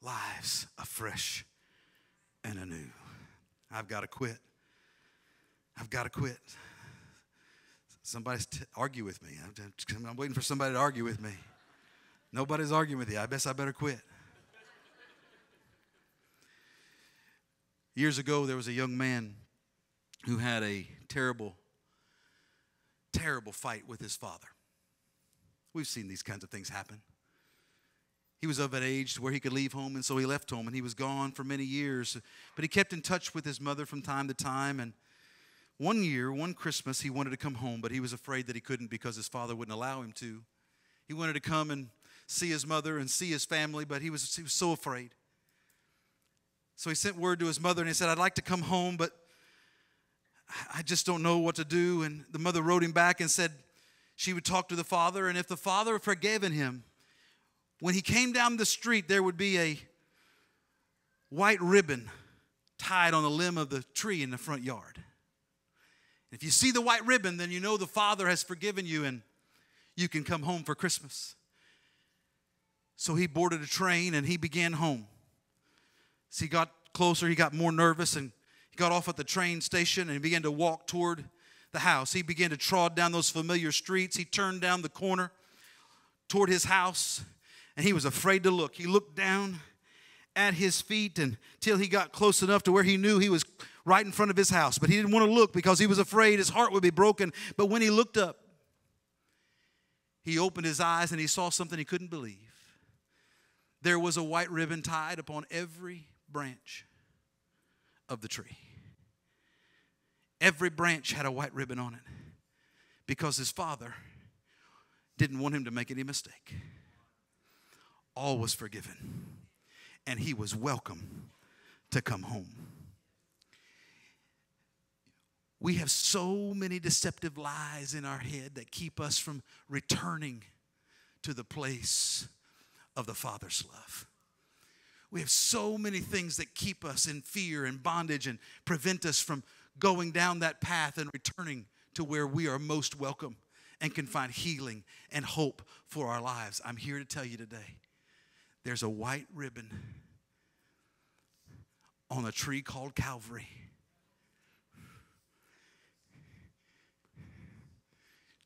lives afresh and anew. I've got to quit. I've got to quit. Somebody t- argue with me. I'm, I'm waiting for somebody to argue with me. Nobody's arguing with you. I guess I better quit. Years ago, there was a young man who had a terrible, terrible fight with his father. We've seen these kinds of things happen. He was of an age where he could leave home, and so he left home, and he was gone for many years. But he kept in touch with his mother from time to time. And one year, one Christmas, he wanted to come home, but he was afraid that he couldn't because his father wouldn't allow him to. He wanted to come and see his mother and see his family, but he was, he was so afraid. So he sent word to his mother and he said, I'd like to come home, but I just don't know what to do. And the mother wrote him back and said she would talk to the father, and if the father had forgiven him, when he came down the street, there would be a white ribbon tied on the limb of the tree in the front yard. If you see the white ribbon, then you know the Father has forgiven you. And you can come home for Christmas. So he boarded a train and he began home. As he got closer, he got more nervous and he got off at the train station and he began to walk toward the house. He began to trod down those familiar streets. He turned down the corner toward his house and he was afraid to look. He looked down at his feet until he got close enough to where he knew he was right in front of his house. But he didn't want to look because he was afraid his heart would be broken. But when he looked up, he opened his eyes and he saw something he couldn't believe. There was a white ribbon tied upon every branch of the tree. Every branch had a white ribbon on it because his father didn't want him to make any mistake. All was forgiven, and he was welcome to come home. We have so many deceptive lies in our head that keep us from returning to the place of the Father's love. We have so many things that keep us in fear and bondage and prevent us from going down that path and returning to where we are most welcome and can find healing and hope for our lives. I'm here to tell you today there's a white ribbon on a tree called Calvary.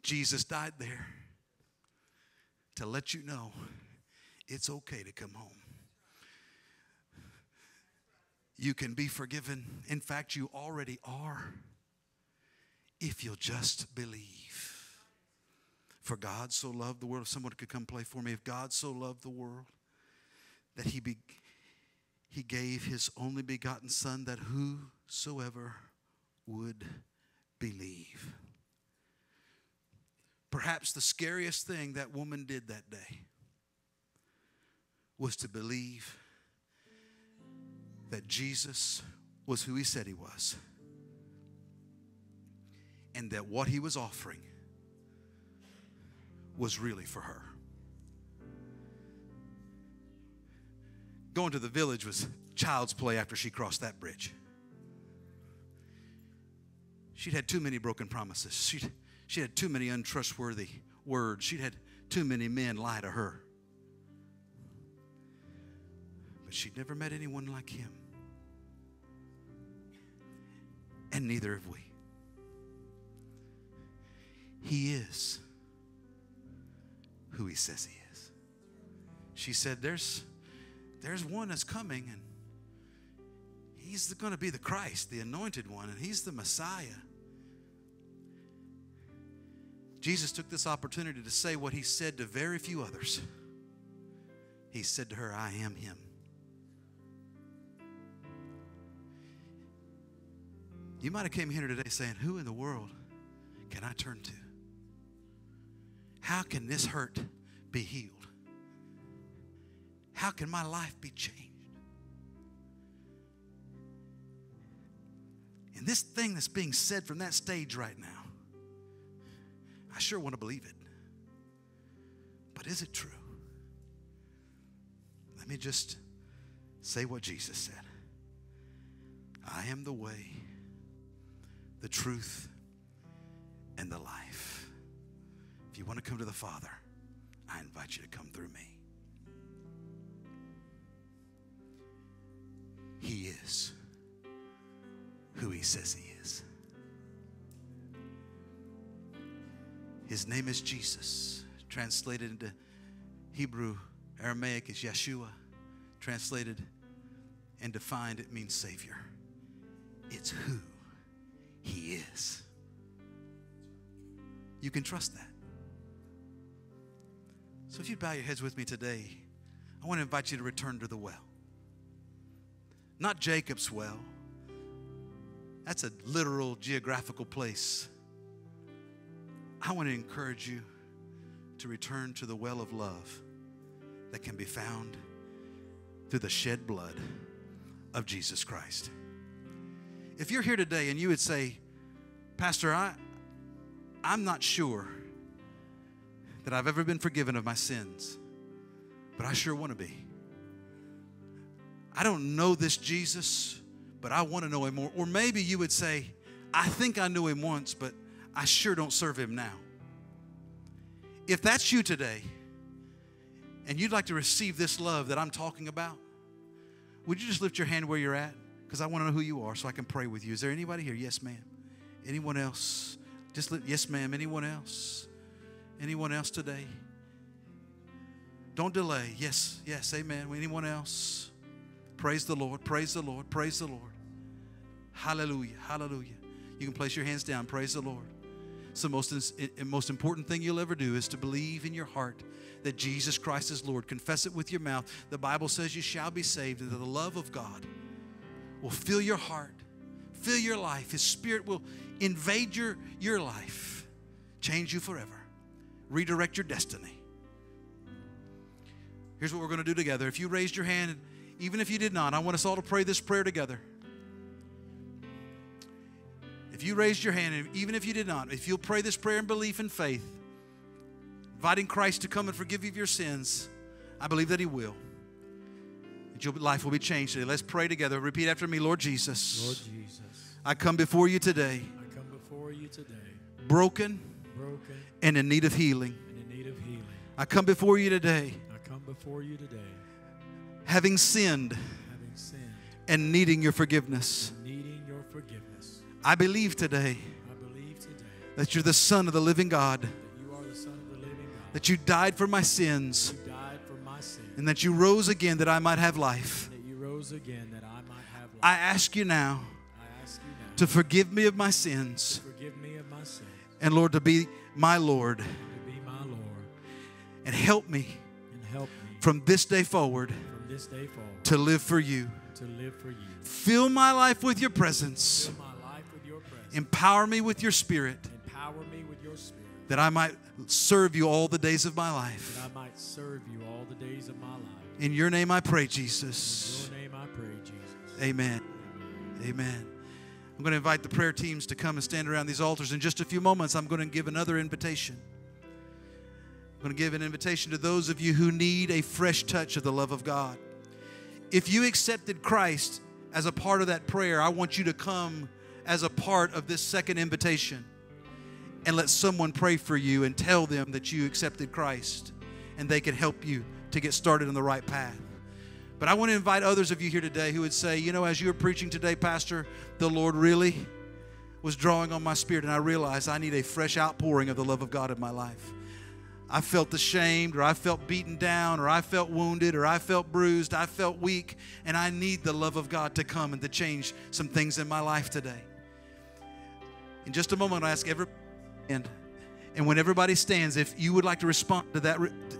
Jesus died there to let you know it's okay to come home. You can be forgiven. In fact, you already are if you'll just believe. For God so loved the world, if someone could come play for me, if God so loved the world that he, be, he gave his only begotten Son, that whosoever would believe. Perhaps the scariest thing that woman did that day was to believe that Jesus was who he said he was and that what he was offering was really for her. Going to the village was child's play after she crossed that bridge. She'd had too many broken promises. She'd, she had too many untrustworthy words. She'd had too many men lie to her. But she'd never met anyone like him. And neither have we. He is who he says he is. She said, There's, there's one that's coming, and he's going to be the Christ, the anointed one, and he's the Messiah. Jesus took this opportunity to say what he said to very few others. He said to her, I am him. You might have came here today saying, Who in the world can I turn to? How can this hurt be healed? How can my life be changed? And this thing that's being said from that stage right now, I sure want to believe it. But is it true? Let me just say what Jesus said I am the way, the truth, and the life. If you want to come to the Father, I invite you to come through me. He is who He says He is. His name is Jesus, translated into Hebrew, Aramaic is Yeshua, translated and defined, it means Savior. It's who He is. You can trust that. So if you bow your heads with me today, I want to invite you to return to the well. Not Jacob's well, that's a literal geographical place I want to encourage you to return to the well of love that can be found through the shed blood of Jesus Christ. If you're here today and you would say, Pastor, I, I'm not sure that I've ever been forgiven of my sins, but I sure want to be. I don't know this Jesus, but I want to know him more. Or maybe you would say, I think I knew him once, but I sure don't serve him now. if that's you today and you'd like to receive this love that I'm talking about, would you just lift your hand where you're at? Because I want to know who you are so I can pray with you. Is there anybody here? Yes, ma'am. Anyone else? Just li- yes, ma'am. Anyone else? Anyone else today? Don't delay. Yes, yes, amen. Anyone else? Praise the Lord. Praise the Lord. Praise the Lord. Hallelujah. Hallelujah. You can place your hands down. Praise the Lord. So the most, most important thing you'll ever do is to believe in your heart that Jesus Christ is Lord. Confess it with your mouth. The Bible says you shall be saved, that the love of God will fill your heart, fill your life. His Spirit will invade your, your life, change you forever, redirect your destiny. Here's what we're going to do together. If you raised your hand, even if you did not, I want us all to pray this prayer together. If you raised your hand, even if you did not, if you'll pray this prayer in belief and faith, inviting Christ to come and forgive you of your sins, I believe that He will. Your life will be changed today. Let's pray together. Repeat after me, Lord Jesus. Lord Jesus, I come before you today, I come before you today, broken broken and in need of healing. and in need of healing. I come before you today, I come before you today, having sinned having sinned and needing your forgiveness. and needing your forgiveness. I believe today I believe today that you're the Son of the living God, that you are the Son of the living God, that you died for my sins, you and that you rose again that I might have life. that you rose again that I might have life. I ask you now ask you now to forgive me of my sins, forgive me of my sins, and Lord, to be my Lord, to be my Lord, and help me and help me from this day forward from this day forward to live for you. to live for you. Fill my life with your presence, Fill my life with your presence. empower me with your spirit, Empower me with your spirit, that I might serve you all the days of my life. that. I might serve you all days of my life. In your name I pray, In Jesus. your name I pray, Jesus. Amen. Amen. I'm going to invite the prayer teams to come and stand around these altars. In just a few moments, I'm going to give another invitation. I'm going to give an invitation to those of you who need a fresh touch of the love of God. If you accepted Christ as a part of that prayer, I want you to come as a part of this second invitation and let someone pray for you and tell them that you accepted Christ and they can help you to get started on the right path. But I want to invite others of you here today who would say, you know, as you were preaching today, Pastor, the Lord really was drawing on my spirit, and I realized I need a fresh outpouring of the love of God in my life. I felt ashamed, or I felt beaten down, or I felt wounded, or I felt bruised, I felt weak, and I need the love of God to come and to change some things in my life today. In just a moment, I ask every and and when everybody stands, if you would like to respond to that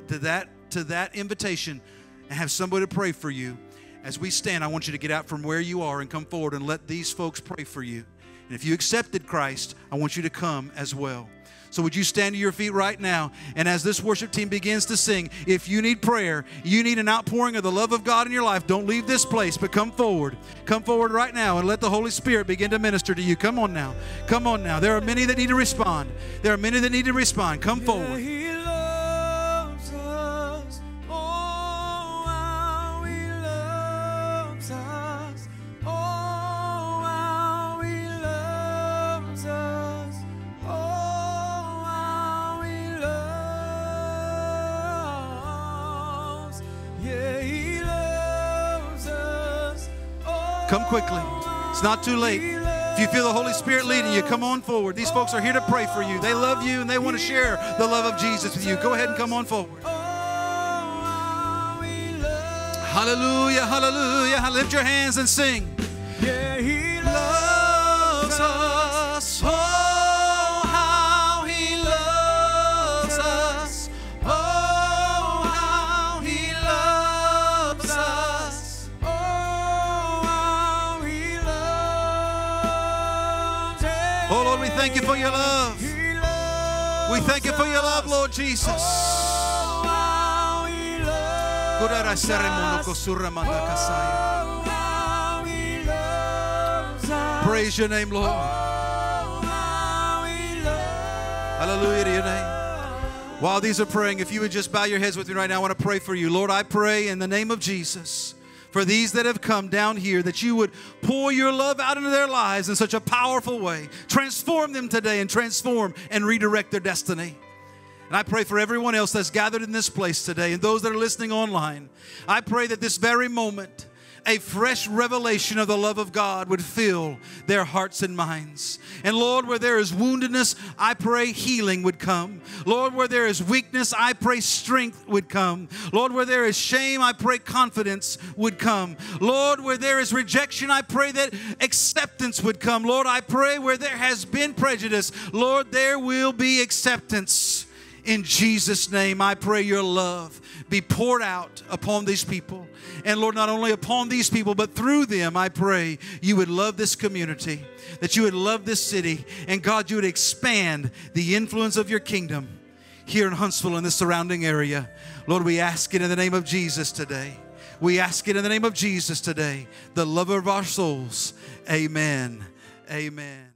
to that to that invitation and have somebody to pray for you, as we stand, I want you to get out from where you are and come forward and let these folks pray for you. And if you accepted Christ, I want you to come as well. So, would you stand to your feet right now? And as this worship team begins to sing, if you need prayer, you need an outpouring of the love of God in your life, don't leave this place, but come forward. Come forward right now and let the Holy Spirit begin to minister to you. Come on now. Come on now. There are many that need to respond. There are many that need to respond. Come forward. Come quickly. It's not too late. If you feel the Holy Spirit leading you, come on forward. These folks are here to pray for you. They love you and they want to share the love of Jesus with you. Go ahead and come on forward. Hallelujah, hallelujah. Lift your hands and sing. Yeah, he Loves us. You for your love. We thank you for your love, Lord Jesus. Oh, how he loves. Kurara seremono kosura manda kasaya. Oh, how he loves us. Praise your name, Lord. Oh, how he loves. Hallelujah to your name. While these are praying, if you would just bow your heads with me right now, I want to pray for you. Lord, I pray in the name of Jesus for these that have come down here that you would pour your love out into their lives in such a powerful way. Transform them today and transform and redirect their destiny. And I pray for everyone else that's gathered in this place today and those that are listening online. I pray that this very moment, a fresh revelation of the love of God would fill their hearts and minds. And Lord, where there is woundedness, I pray healing would come. Lord, where there is weakness, I pray strength would come. Lord, where there is shame, I pray confidence would come. Lord, where there is rejection, I pray that acceptance would come. Lord, I pray where there has been prejudice, Lord, there will be acceptance. In Jesus' name, I pray your love be poured out upon these people. And Lord, not only upon these people, but through them, I pray you would love this community, that you would love this city, and God, you would expand the influence of your kingdom here in Huntsville and the surrounding area. Lord, we ask it in the name of Jesus today. We ask it in the name of Jesus today, the lover of our souls. Amen. Amen.